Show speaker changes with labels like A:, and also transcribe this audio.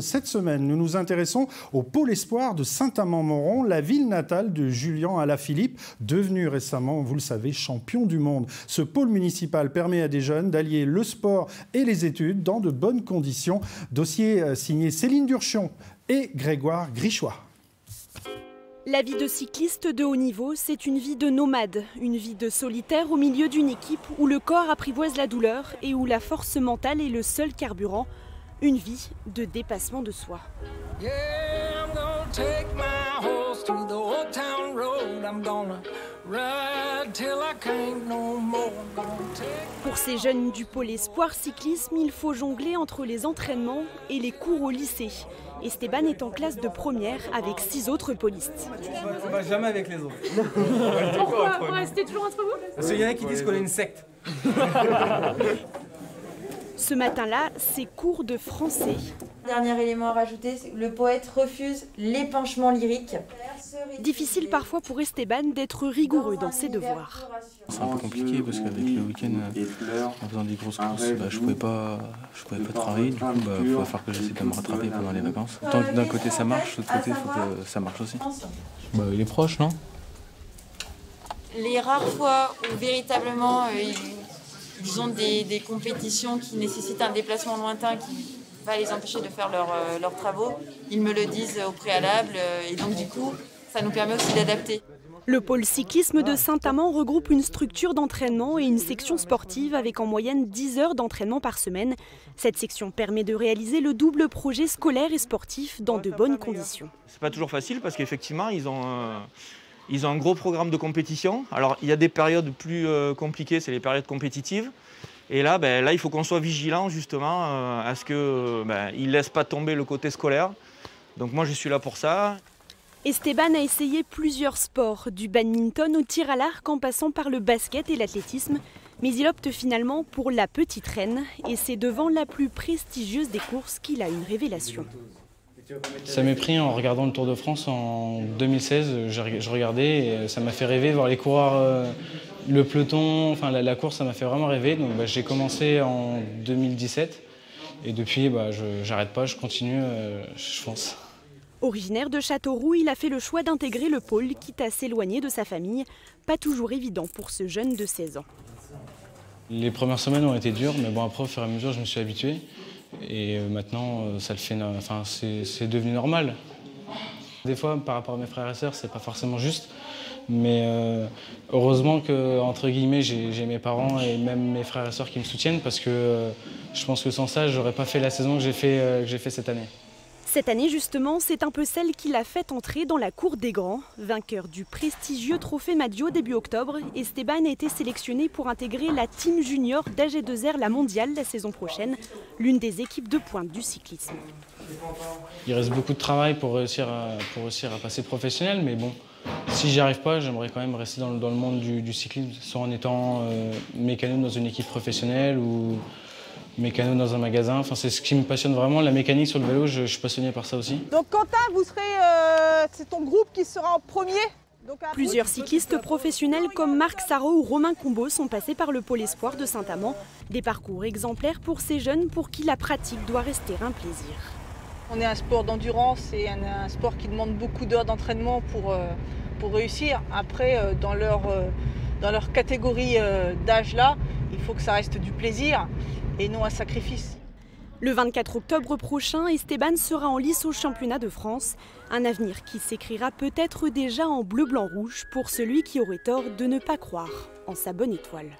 A: Cette semaine, nous nous intéressons au pôle espoir de Saint-Amand-Montrond, la ville natale de Julien Alaphilippe, devenu récemment, vous le savez, champion du monde. Ce pôle municipal permet à des jeunes d'allier le sport et les études dans de bonnes conditions. Dossier euh, signé Céline Durchion et Grégoire Grichois.
B: La vie de cycliste de haut niveau, c'est une vie de nomade, une vie de solitaire au milieu d'une équipe où le corps apprivoise la douleur et où la force mentale est le seul carburant une vie de dépassement de soi. Pour ces jeunes du pôle espoir cyclisme, il faut jongler entre les entraînements et les cours au lycée. Esteban est en classe de première avec six autres polistes.
C: On va jamais avec les autres.
B: Pourquoi? Vous restez toujours entre vous?
C: Parce qu'il y en a qui disent qu'on est une secte.
B: Ce matin-là, c'est cours de français.
D: Dernier élément à rajouter, le poète refuse l'épanchement lyrique.
B: Difficile parfois pour Esteban d'être rigoureux dans ses devoirs.
E: C'est un peu compliqué parce qu'avec le week-end, en faisant des grosses courses, bah, je ne pouvais, pas, je pouvais pas travailler. Du coup, bah, il va falloir que j'essaie de me rattraper pendant les vacances. Tant d'un côté ça marche, de l'autre côté il faut que ça marche aussi.
F: Bah, il est proche, non?
D: Les rares fois où véritablement euh, ont des, compétitions qui nécessitent un déplacement lointain qui va les empêcher de faire euh, leurs travaux. Ils me le disent au préalable euh, et donc du coup, ça nous permet aussi d'adapter.
B: Le pôle cyclisme de Saint-Amand regroupe une structure d'entraînement et une section sportive avec en moyenne 10 heures d'entraînement par semaine. Cette section permet de réaliser le double projet scolaire et sportif dans de bonnes conditions.
G: C'est pas toujours facile parce qu'effectivement, ils ont euh, ils ont un gros programme de compétition. Alors, il y a des périodes plus euh, compliquées, c'est les périodes compétitives. Et là, ben, il faut qu'on soit vigilant justement euh, à ce qu'ils ben, ne laissent pas tomber le côté scolaire. Donc moi, je suis là pour ça.
B: Esteban a essayé plusieurs sports, du badminton au tir à l'arc en passant par le basket et l'athlétisme. Mais il opte finalement pour la petite reine et c'est devant la plus prestigieuse des courses qu'il a une révélation.
F: Ça m'est pris en regardant le Tour de France en 2016. Je regardais et ça m'a fait rêver, voir les coureurs, euh, le peloton, enfin la, course, ça m'a fait vraiment rêver. Donc bah, j'ai commencé en 2017 et depuis, bah, je n'arrête pas, je continue, euh, je fonce.
B: Originaire de Châteauroux, il a fait le choix d'intégrer le pôle, quitte à s'éloigner de sa famille. Pas toujours évident pour ce jeune de 16 ans.
F: Les premières semaines ont été dures, mais bon, après, au fur et à mesure, je me suis habitué. Et euh, maintenant, euh, ça le fait, enfin, c'est devenu normal. Des fois, par rapport à mes frères et sœurs, c'est pas forcément juste. Mais euh, heureusement que, entre guillemets, j'ai mes parents et même mes frères et sœurs qui me soutiennent parce que je pense que sans ça, j'aurais pas fait la saison que j'ai fait, fait cette année.
B: Cette année, justement, c'est un peu celle qui l'a fait entrer dans la cour des grands. Vainqueur du prestigieux trophée Madio début octobre, Esteban a été sélectionné pour intégrer la team junior d'AG2R La Mondiale la saison prochaine, l'une des équipes de pointe du cyclisme.
F: Il reste beaucoup de travail pour réussir à, passer professionnel, mais bon, si j'y arrive pas, j'aimerais quand même rester dans, le monde du, cyclisme, soit en étant euh, dans une équipe professionnelle ou mécano dans un magasin. Enfin, c'est ce qui me passionne vraiment, la mécanique sur le vélo, je, suis passionné par ça aussi.
H: Donc Quentin, vous serez, euh, c'est ton groupe qui sera en premier
B: Plusieurs cyclistes professionnels comme Marc Sarro ou Romain Combeau sont passés par le pôle espoir de Saint-Amand. Des parcours exemplaires pour ces jeunes pour qui la pratique doit rester un plaisir.
H: On est un sport d'endurance et un, sport qui demande beaucoup d'heures d'entraînement pour, euh, pour réussir. Après, euh, dans leur, dans leur catégorie d'âge là, il faut que ça reste du plaisir et non un sacrifice.
B: Le 24 octobre prochain, Esteban sera en lice au championnat de France. Un avenir qui s'écrira peut-être déjà en bleu-blanc-rouge pour celui qui aurait tort de ne pas croire en sa bonne étoile.